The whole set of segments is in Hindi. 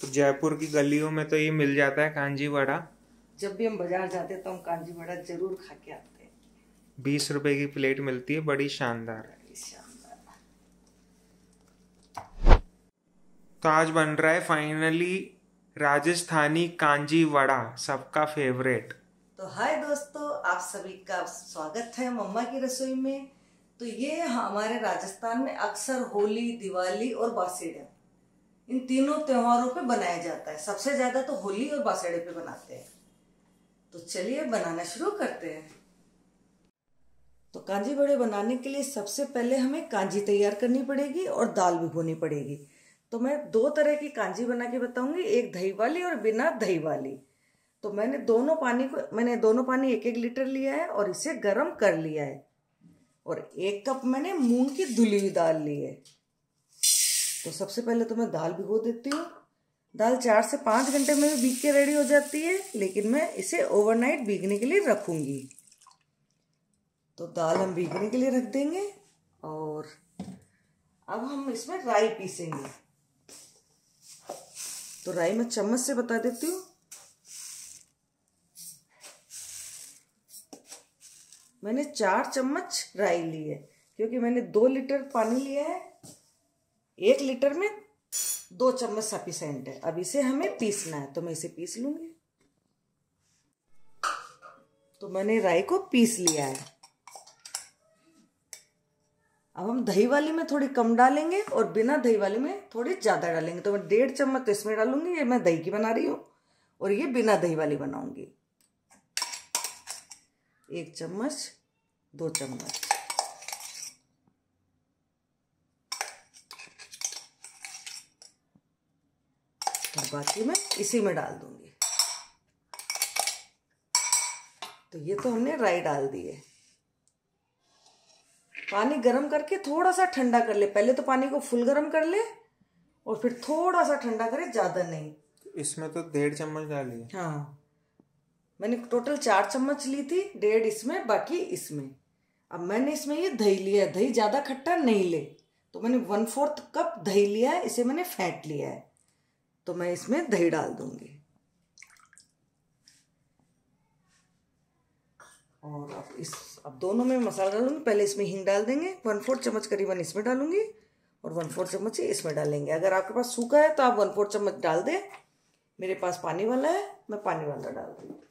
तो जयपुर की गलियों में तो ये मिल जाता है कांजी वड़ा। जब भी हम बाज़ार जाते हैं तो हम कांजी वड़ा ज़रूर खा के आते हैं। बीस रुपए की प्लेट मिलती है बड़ी शानदार। तो आज बन रहा है फाइनली राजस्थानी कांजी वड़ा सबका फेवरेट। तो हाय दोस्तों आप सभी का स्वागत है मम्मा की रसोई में। तो ये हमारे राजस्थान में अक्सर होली दिवाली और बासेड़ा इन तीनों त्योहारों पे बनाया जाता है। सबसे ज़्यादा तो होली और बासड़े पे बनाते हैं। तो चलिए, बनाना शुरू करते हैं। तो कांजी बड़े बनाने के लिए सबसे पहले हमें कांजी तैयार करनी पड़ेगी और दाल भिगोनी पड़ेगी। तो मैं दो तरह की कांजी बना के बताऊँगी, एक दही वाली और बिना दही वाली। तो मैंने दोनों पानी को, मैंने दोनों पानी एक एक लीटर लिया है और इसे गर्म कर लिया है। और एक कप मैंने मूंग की धुली हुई दाल ली है। तो सबसे पहले तो मैं दाल भिगो देती हूँ। दाल चार से पाँच घंटे में भी भीग के रेडी हो जाती है, लेकिन मैं इसे ओवरनाइट भीगने के लिए रखूँगी। तो दाल हम भीगने के लिए रख देंगे और अब हम इसमें राई पीसेंगे। तो राई मैं चम्मच से बता देती हूँ। मैंने चार चम्मच राई ली है, क्योंकि मैंने दो लीटर पानी लिया है। एक लीटर में दो चम्मच सफिशेंट है। अब इसे हमें पीसना है तो मैं इसे पीस लूँगी। तो मैंने राई को पीस लिया है। अब हम दही वाली में थोड़ी कम डालेंगे और बिना दही वाली में थोड़ी ज़्यादा डालेंगे। तो मैं डेढ़ चम्मच तो इसमें डालूँगी, ये मैं दही की बना रही हूँ और ये बिना दही वाली बनाऊँगी। एक चम्मच, दो चम्मच। और बाकी मैं इसी में डाल दूँगी। तो ये तो हमने राई डाल दी है। पानी गर्म करके थोड़ा सा ठंडा कर ले। पहले तो पानी को फुल गर्म कर ले और फिर थोड़ा सा ठंडा करे ज़्यादा नहीं। इसमें तो डेढ़ चम्मच डाली है हाँ। मैंने टोटल चार चम्मच ली थी डेढ़ इसमें बाकी इसमें। अब मैंने इसमें ये दही लिया है। दही ज़्यादा खट्टा नहीं ले। तो मैंने वन फोर्थ कप दही लिया है इसे मैंने फेंट लिया है। तो मैं इसमें दही डाल दूँगी। और अब इस, अब दोनों में मसाला डालूँगी पहले इसमें हींग डाल देंगे। वन फोर्थ चम्मच करीबन इसमें डालूँगी और वन फोर्थ चम्मच इसमें डालेंगे। अगर आपके पास सूखा है तो आप वन फोर्थ चम्मच डाल दें। मेरे पास पानी वाला है, मैं पानी वाला डाल दूँगी।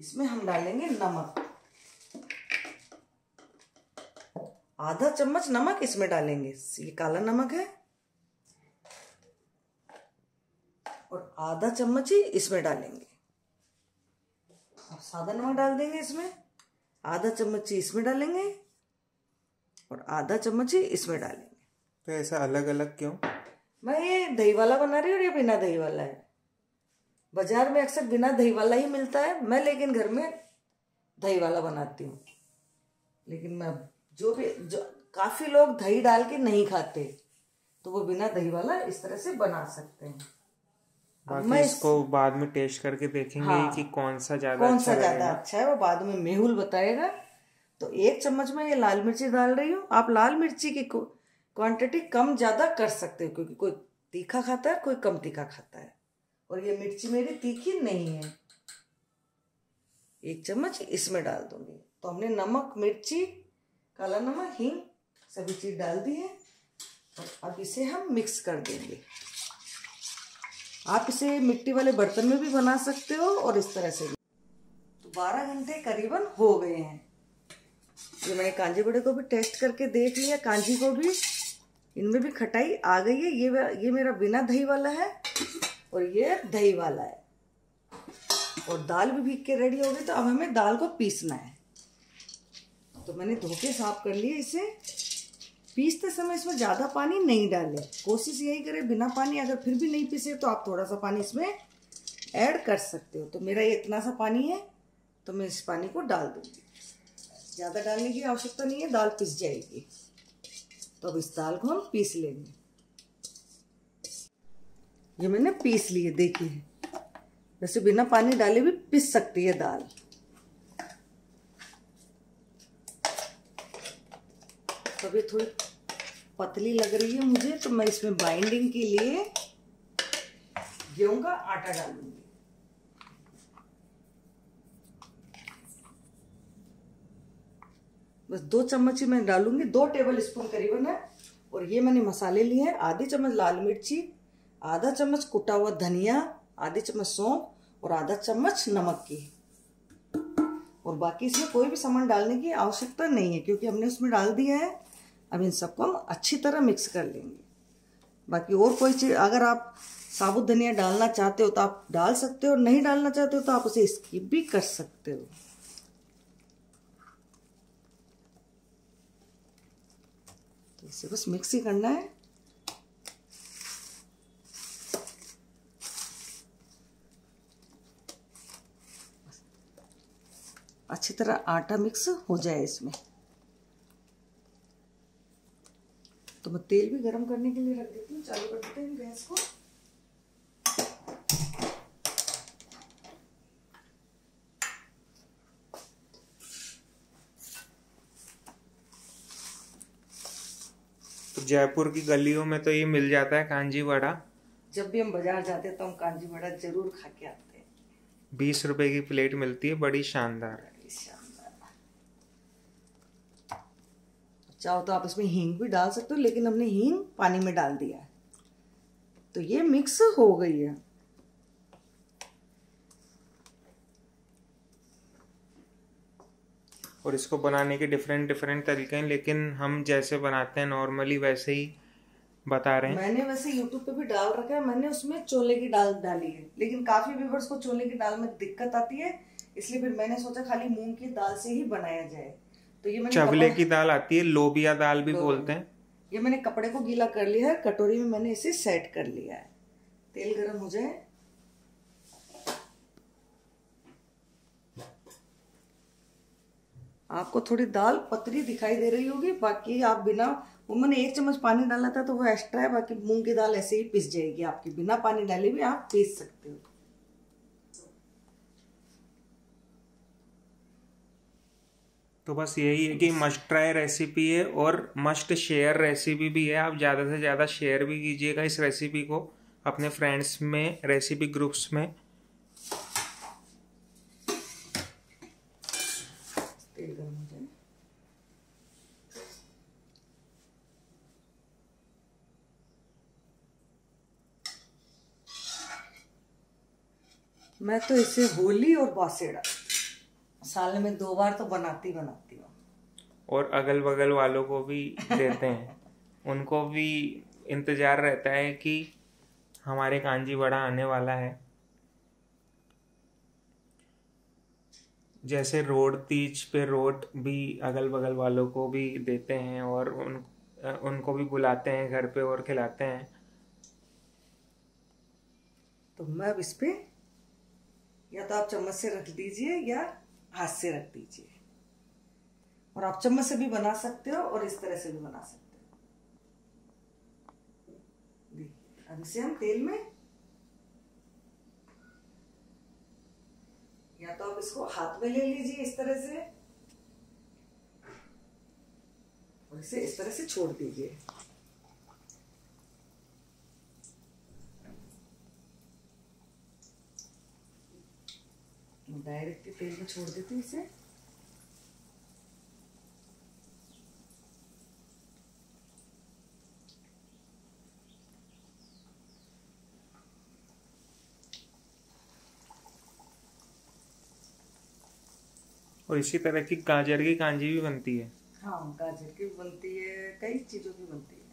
इसमें हम डालेंगे नमक। आधा चम्मच नमक इसमें डालेंगे। ये काला नमक है। और आधा चम्मच ही इसमें डालेंगे। अब सादा नमक डाल देंगे इसमें। आधा चम्मच ही इसमें डालेंगे और आधा चम्मच ही इसमें डालेंगे। तो ऐसा अलग अलग क्यों? मैं ये दही वाला बना रही हूँ और ये बिना दही वाला है। बाज़ार में अक्सर बिना दही वाला ही मिलता है। मैं लेकिन घर में दही वाला बनाती हूँ। लेकिन मैं जो भी जो काफ़ी लोग दही डाल के नहीं खाते तो वो बिना दही वाला इस तरह से बना सकते हैं। बाकी इसको बाद में टेस्ट करके देखेंगे हाँ, कि कौन सा ज़्यादा कौन अच्छा सा ज़्यादा अच्छा है वो बाद में मेहुल बताएगा। तो एक चम्मच में ये लाल मिर्ची डाल रही हूँ। आप लाल मिर्ची की क्वांटिटी कम ज़्यादा कर सकते हो क्योंकि कोई तीखा खाता है कोई कम तीखा खाता है। और ये मिर्ची मेरी तीखी नहीं है। एक चम्मच इसमें डाल दूँगी। तो हमने नमक मिर्ची काला नमक हींग सभी चीज़ डाल दी है। और अब इसे हम मिक्स कर देंगे। आप इसे मिट्टी वाले बर्तन में भी बना सकते हो और इस तरह से भी। तो 12 घंटे करीबन हो गए हैं। ये मैंने कांजी बड़े को भी टेस्ट करके देख लिया। कांजी को भी, इनमें भी खटाई आ गई है। ये ये मेरा बिना दही वाला है और ये दही वाला है। और दाल भी भीग के रेडी हो गई तो अब हमें दाल को पीसना है। तो मैंने धोके साफ़ कर लिए इसे। पीसते समय इसमें ज़्यादा पानी नहीं डालें। कोशिश यही करें, बिना पानी अगर फिर भी नहीं पीसे तो आप थोड़ा सा पानी इसमें ऐड कर सकते हो। तो मेरा ये इतना सा पानी है तो मैं इस पानी को डाल दूँगी। ज़्यादा डालने की आवश्यकता नहीं है, दाल पिस जाएगी। तो अब इस दाल को हम पीस लेंगे। ये मैंने पीस लिए, देखिए। वैसे बिना पानी डाले भी पिस सकती है दाल। तो अभी थोड़ी पतली लग रही है मुझे तो मैं इसमें बाइंडिंग के लिए गेहूँ का आटा डालूँगी। बस दो चम्मच ही मैं डालूँगी, दो टेबल स्पून करीबन है, और ये मैंने मसाले लिए हैं, आधी चम्मच लाल मिर्ची, आधा चम्मच कुटा हुआ धनिया, आधी चम्मच सौंफ, और आधा चम्मच नमक की। और बाकी इसमें कोई भी सामान डालने की आवश्यकता नहीं है, क्योंकि हमने उसमें डाल दिया है। अब इन सबको हम अच्छी तरह मिक्स कर लेंगे। बाकी और कोई चीज़, अगर आप साबुत धनिया डालना चाहते हो तो आप डाल सकते हो, और नहीं डालना चाहते हो तो आप उसे स्किप भी कर सकते हो। तो इसे बस मिक्स ही करना है। अच्छी तरह आटा मिक्स हो जाए इसमें। तो मैं तेल भी गरम करने के लिए रख देती हूँ चालू कर देते हैं गैस को। तो जयपुर की गलियों में तो ये मिल जाता है कांजी वड़ा। जब भी हम बाज़ार जाते हैं तो हम कांजी वड़ा ज़रूर खा के आते हैं। बीस रुपए की प्लेट मिलती है बड़ी शानदार। बड़ी शानदार चाहो तो आप इसमें हींग भी डाल सकते हो लेकिन हमने हींग पानी में डाल दिया है। तो ये मिक्स हो गई है। और इसको बनाने के डिफरेंट डिफरेंट तरीके हैं लेकिन हम जैसे बनाते हैं नॉर्मली वैसे ही बता रहे हैं। मैंने वैसे यूट्यूब पे भी डाल रखा है मैंने उसमें चोले की दाल डाली है लेकिन काफ़ी व्यूवर्स को चोले की दाल में दिक्कत आती है इसलिए फिर मैंने सोचा खाली मूंग की दाल से ही बनाया जाए। तो ये मैंने चवले की दाल आती है लोबिया दाल भी बोलते हैं। ये मैंने कपड़े को गीला कर लिया है कटोरी में मैंने इसे सेट कर लिया है। तेल गर्म हो जाए। आपको थोड़ी दाल पतली दिखाई दे रही होगी बाकी आप बिना वो मैंने एक चम्मच पानी डाला था तो वो एक्स्ट्रा है बाकी मूंग की दाल ऐसे ही पिस जाएगी। आपकी बिना पानी डाले भी आप पीस सकते हो। तो बस यही है कि मस्ट ट्राई रेसिपी है और मस्ट शेयर रेसिपी भी है। आप ज़्यादा से ज़्यादा शेयर भी कीजिएगा इस रेसिपी को अपने फ्रेंड्स में रेसिपी ग्रुप्स में। मैं तो इसे होली और बासेड़ा साल में दो बार तो बनाती बनाती हूँ। और अगल बगल वालों को भी देते हैं। उनको भी इंतज़ार रहता है कि हमारे कांजी बड़ा आने वाला है। जैसे रोड तीज पे रोड भी अगल बगल वालों को भी देते हैं और उन उनको भी बुलाते हैं घर पे और खिलाते हैं। तो मैं अब इस पे या तो आप चम्मच से रख दीजिए या हाथ से रख दीजिए। और आप चम्मच से भी बना सकते हो और इस तरह से भी बना सकते हो। अब इसे हम तेल में या तो आप इसको हाथ में ले लीजिए इस तरह से और इसे इस तरह से छोड़ दीजिए। डायरेक्ट तेल में छोड़ देती हूँ इसे। और इसी तरह की गाजर की कांजी भी बनती है। हाँ गाजर की बनती है कई चीज़ों की बनती है।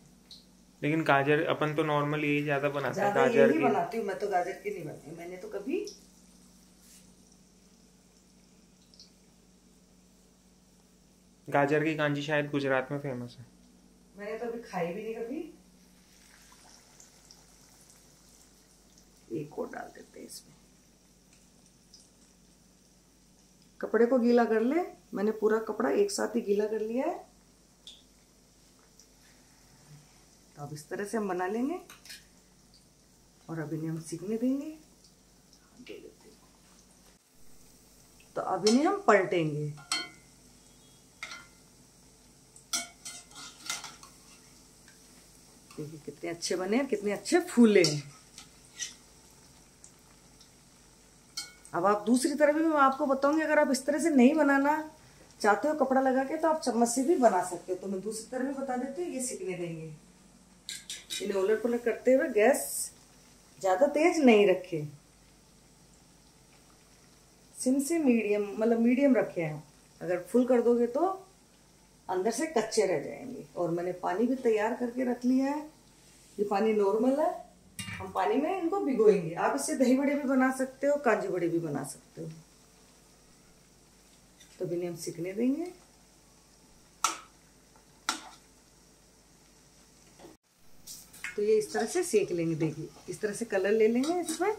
लेकिन गाजर अपन तो नॉर्मल यही ज़्यादा बनाते हैं गाजर की बनाती हूँ मैं तो गाजर की नहीं बनाती मैंने तो कभी गाजर की कांजी शायद गुजरात में फ़ेमस है। मैंने तो अभी खाई भी नहीं कभी। एक और डाल देते हैं इसमें। कपड़े को गीला कर ले। मैंने पूरा कपड़ा एक साथ ही गीला कर लिया है। तो अब इस तरह से हम बना लेंगे। और अब इन्हें हम सीखने देंगे। दे देते तो अब इन्हें हम पलटेंगे। देखिए कितने अच्छे बने हैं कितने अच्छे फूले हैं। अब आप दूसरी तरह भी मैं आपको बताऊँगी, अगर आप इस तरह से नहीं बनाना चाहते हो कपड़ा लगा के तो आप चम्मच से भी बना सकते हो। तो मैं दूसरी तरह भी बता देती हूँ, ये सीखने देंगे। इन्हें उलट पुलट करते हुए गैस ज़्यादा तेज नहीं रखे। सिम से मीडियम मतलब मीडियम रखे हैं अगर फुल कर दोगे तो अंदर से कच्चे रह जाएँगे। और मैंने पानी भी तैयार करके रख लिया है। ये पानी नॉर्मल है, हम पानी में इनको भिगोएँगे। आप इससे दही बड़े भी बना सकते हो, काजू बड़े भी बना सकते हो। तो इन्हें हम सीखने देंगे। तो ये इस तरह से सेक लेंगे, देखिए। इस तरह से कलर ले लेंगे इसमें।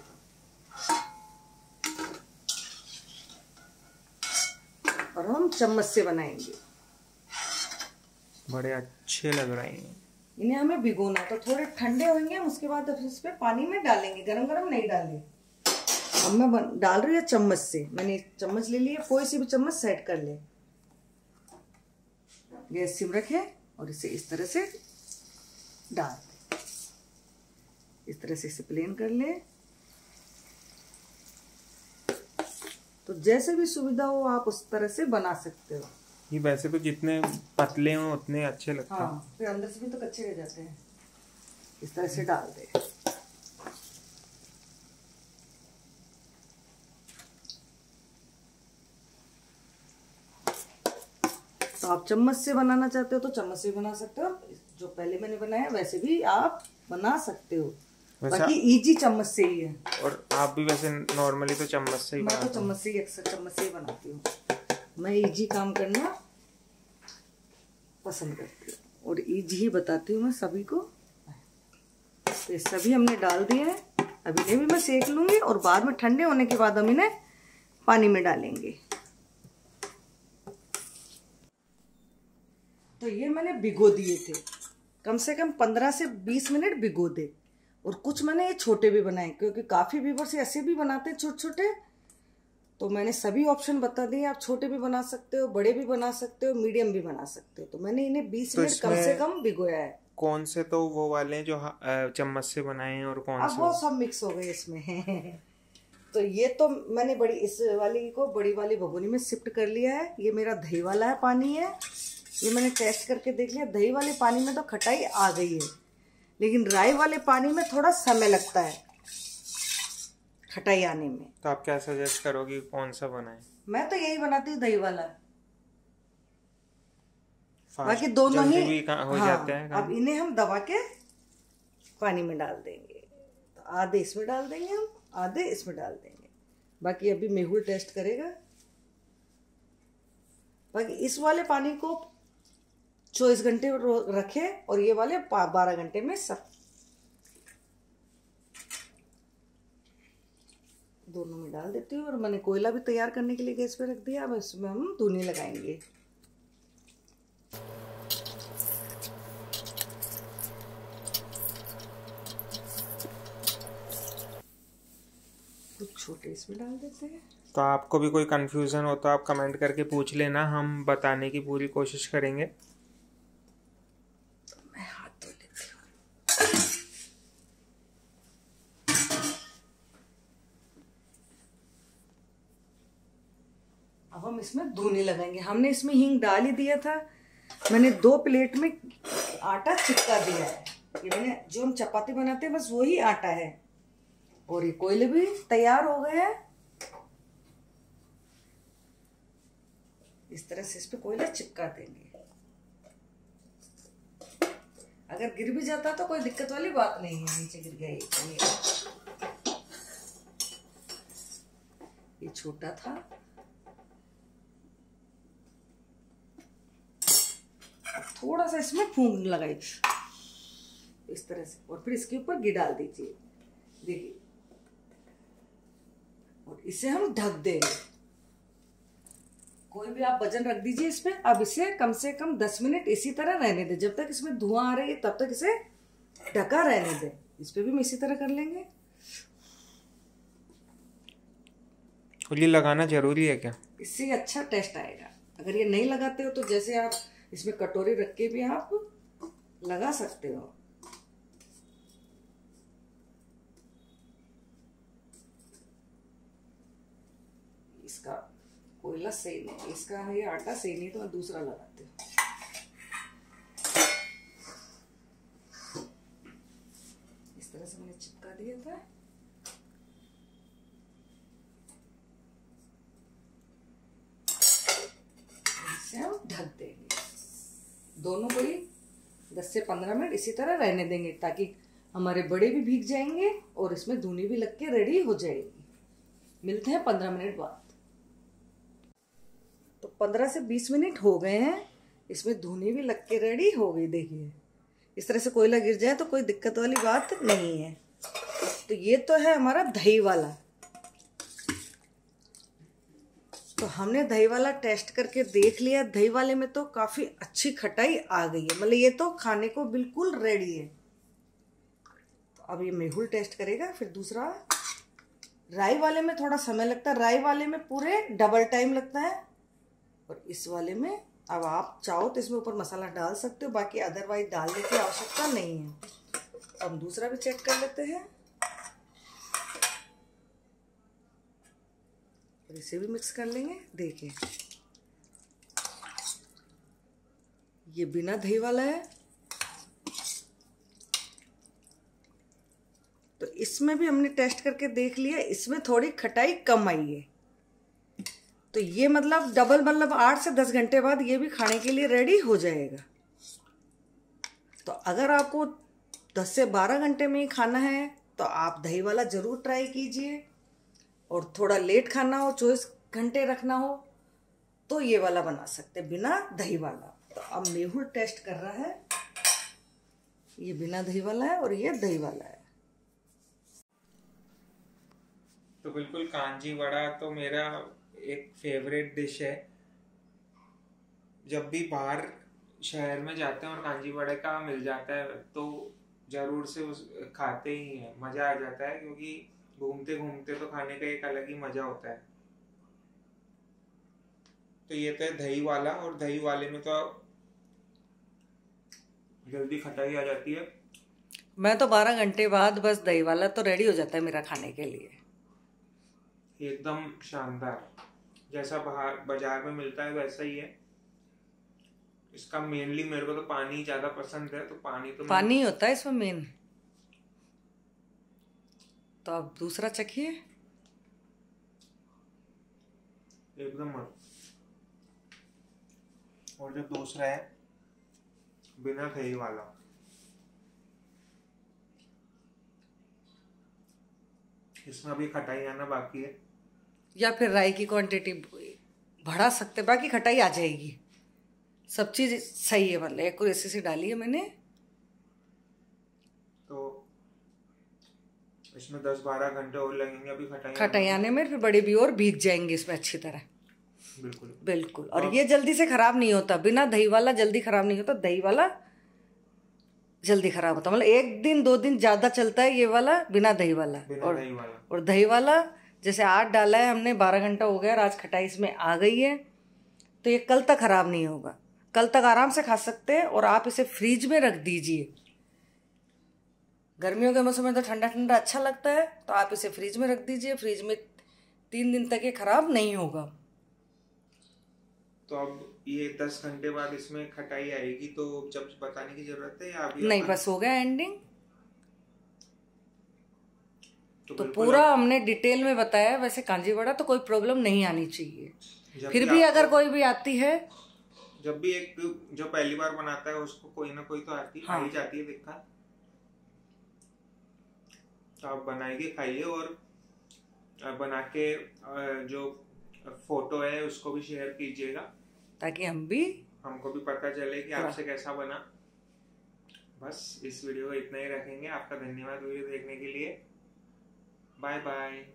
और हम चम्मच से बनाएँगे। बड़े अच्छे लग रहे हैं। इन्हें हमें भिगोना तो थोड़े ठंडे होंगे, हम उसके बाद इस पे पानी में डालेंगे। गरम गरम नहीं डालें अब मैं डाल रही हूँ चम्मच से। मैंने चम्मच ले लिया, कोई सी भी चम्मच सेट कर ले। गैस सिम रखे और इसे इस तरह से डाल। इस तरह से इसे प्लेन कर ले। तो जैसे भी सुविधा हो, आप उस तरह से बना सकते हो। ये वैसे तो जितने पतले हो उतने अच्छे लगते हैं हाँ। फिर अंदर से भी तो कच्चे रह जाते हैं। इस तरह से डाल दे। तो आप चम्मच से बनाना चाहते हो तो चम्मच से बना सकते हो। जो पहले मैंने बनाया वैसे भी आप बना सकते हो। बाकी इजी चम्मच से ही है। और आप भी वैसे नॉर्मली तो चम्मच से ही मैं तो चम्मच से ही अक्सर चम्मच से ही बनाती हूँ। मैं इजी काम करना पसंद करती हूँ। और इजी ही बताती हूँ मैं सभी को। तो ये सभी हमने डाल दिए हैं। अब इन्हें भी मैं सेक लूँगी और बाद में ठंडे होने के बाद हम इन्हें पानी में डालेंगे। तो ये मैंने भिगो दिए थे। कम से कम पंद्रह से बीस मिनट भिगो दे। और कुछ मैंने ये छोटे भी बनाए, क्योंकि काफ़ी व्यूवर्स ऐसे भी बनाते हैं छोटे छोटे तो मैंने सभी ऑप्शन बता दिए आप छोटे भी बना सकते हो बड़े भी बना सकते हो मीडियम भी बना सकते हो। तो मैंने इन्हें बीस तो मिनट कम से कम भिगोया है। कौन से तो वो वाले जो चम्मच से बनाए हैं और कौन अब से वो सब मिक्स हो गए इसमें। तो ये तो मैंने बड़ी इस वाली को बड़ी वाली भगोनी में शिफ्ट कर लिया है। ये मेरा दही वाला है पानी है। ये मैंने टेस्ट करके देख लिया। दही वाले पानी में तो खटाई आ गई है। लेकिन राई वाले पानी में थोड़ा समय लगता है। खटाई आने में। तो आप क्या सजेस्ट करोगी कौन सा बनाए? मैं तो यही बनाती हूँ दही वाला। बाकी दोनों ही हो हाँ, जाते हैं अब इन्हें हम दबा के पानी में डाल देंगे। तो आधे इसमें डाल देंगे हम आधे इसमें डाल देंगे। बाकी अभी मेहुल टेस्ट करेगा। बाकी इस वाले पानी को चौबीस घंटे रखे और ये वाले बारह घंटे में सब दोनों में डाल देती हूँ और मैंने कोयला भी तैयार करने के लिए गैस पे रख दिया। अब इसमें हम धुनी लगाएँगे। कुछ छोटे इसमें डाल देते हैं। तो आपको भी कोई कंफ्यूजन हो तो आप कमेंट करके पूछ लेना, हम बताने की पूरी कोशिश करेंगे। धोने लगाएँगे। हमने इसमें हींग डाल ही दिया था। मैंने दो प्लेट में आटा चिपका दिया है। ये मैंने जो हम चपाती बनाते हैं, बस वही आटा है। और ये कोयले भी तैयार हो गए हैं। इस तरह से इस पे कोयला चिपका देंगे। अगर गिर भी जाता तो कोई दिक्कत वाली बात नहीं है। नीचे गिर गया ये छोटा था। थोड़ा सा इसमें फूंक लगाई। इस तरह से। और फिर इसके ऊपर घी डाल दीजिए। देखिए। और इसे हम ढक देंगे। कोई भी आप वज़न रख दीजिए इसमें। अब इसे कम से कम दस मिनट इसी तरह रहने दे। जब तक इसमें धुआँ आ रही है तब तक इसे ढका रहने दे। इस पे भी हम इसी तरह कर लेंगे। ये लगाना ज़रूरी है क्या? इससे अच्छा टेस्ट आएगा। अगर ये नहीं लगाते हो तो जैसे आप इसमें कटोरी रख के भी आप लगा सकते हो। इसका कोयला सही नहीं इसका ये आटा सही नहीं तो मैं दूसरा लगाती हूँ। इस तरह से मैंने चिपका दिया था इसे हम ढक देंगे दोनों को ही 10 से 15 मिनट इसी तरह रहने देंगे ताकि हमारे बड़े भी भीग जाएँगे और इसमें धुनी भी लग के रेडी हो जाएगी। मिलते हैं 15 मिनट बाद। तो 15 से 20 मिनट हो गए हैं, इसमें धुनी भी लग के रेडी हो गई, देखिए। इस तरह से कोयला गिर जाए तो कोई दिक्कत वाली बात नहीं है। तो ये तो है हमारा दही वाला। तो हमने दही वाला टेस्ट करके देख लिया। दही वाले में तो काफ़ी अच्छी खटाई आ गई है। मतलब ये तो खाने को बिल्कुल रेडी है। तो अब ये मेहुल टेस्ट करेगा, फिर दूसरा। राई वाले में थोड़ा समय लगता है। राई वाले में पूरे डबल टाइम लगता है। और इस वाले में अब आप चाहो तो इसमें ऊपर मसाला डाल सकते हो, बाकी अदरवाइज़ डालने की आवश्यकता नहीं है। हम दूसरा भी चेक कर लेते हैं। और इसे भी मिक्स कर लेंगे देखिए ये बिना दही वाला है। तो इसमें भी हमने टेस्ट करके देख लिया, इसमें थोड़ी खटाई कम आई है। तो ये मतलब डबल मतलब आठ से दस घंटे बाद ये भी खाने के लिए रेडी हो जाएगा। तो अगर आपको दस से बारह घंटे में ही खाना है तो आप दही वाला ज़रूर ट्राई कीजिए। और थोड़ा लेट खाना हो, चौबीस घंटे रखना हो तो ये वाला बना सकते बिना दही वाला। तो अब मेहुल टेस्ट कर रहा है। ये बिना दही वाला है और ये दही वाला है। तो बिल्कुल कांजी वड़ा तो मेरा एक फेवरेट डिश है। जब भी बाहर शहर में जाते हैं और कांजी वड़े का मिल जाता है तो ज़रूर से उस खाते ही हैं, मज़ा आ जाता है, क्योंकि घूमते घूमते तो खाने का एक अलग ही मज़ा होता है। तो ये तो है दही वाला और दही वाले में तो जल्दी खटाई आ जाती है। मैं तो बारह घंटे बाद बस दही वाला तो रेडी हो जाता है मेरा खाने के लिए। एकदम शानदार। जैसा बाहर बाज़ार में मिलता है वैसा ही है। इसका मेनली मेरे को तो पानी ज़्यादा पसंद है तो पानी तो पानी होता है इसमें मेन तो आप दूसरा चखिए। एकदम और जो दूसरा है बिना दही वाला। इसमें अभी खटाई आना बाकी है। या फिर राई की क्वांटिटी बढ़ा सकते बाकी खटाई आ जाएगी। सब चीज़ सही है मतलब एक ऐसी से डाली है मैंने तो इसमें दस बारह घंटे और लगेंगे अभी खटाई खटाई आने में फिर बड़े भी और भीग जाएँगे इसमें अच्छी तरह। बिल्कुल। बिल्कुल। और ये जल्दी से खराब नहीं होता। बिना दही वाला जल्दी खराब नहीं होता दही वाला जल्दी खराब होता। मतलब एक दिन दो दिन ज़्यादा चलता है ये वाला बिना दही वाला। बिना और दही वाला। और दही वाला जैसे आठ डाला है हमने बारह घंटा हो गया और आज खटाई इसमें आ गई है। तो ये कल तक खराब नहीं होगा। कल तक आराम से खा सकते हैं और आप इसे फ्रिज में रख दीजिए। गर्मियों के मौसम में तो ठंडा ठंडा अच्छा लगता है तो आप इसे फ्रिज में रख दीजिए फ्रिज में तीन दिन तक ये खराब नहीं होगा। तो अब ये दस घंटे बाद इसमें खटाई आएगी तो जब बताने की ज़रूरत है या अभी नहीं बस हो गया एंडिंग तो, तो पूरा हमने डिटेल में बताया वैसे कांजी वड़ा तो कोई प्रॉब्लम नहीं आनी चाहिए। फिर भी अगर कोई भी आती है जब भी एक जो पहली बार बनाता है उसको कोई ना कोई तो आती हाँ। आई जाती है दिक्कत आप बनाइए खाइए और बना के जो फ़ोटो है उसको भी शेयर कीजिएगा। ताकि हम भी हमको भी पता चले कि। आपसे कैसा बना। बस इस वीडियो को इतना ही रखेंगे। आपका धन्यवाद वीडियो देखने के लिए। Bye bye.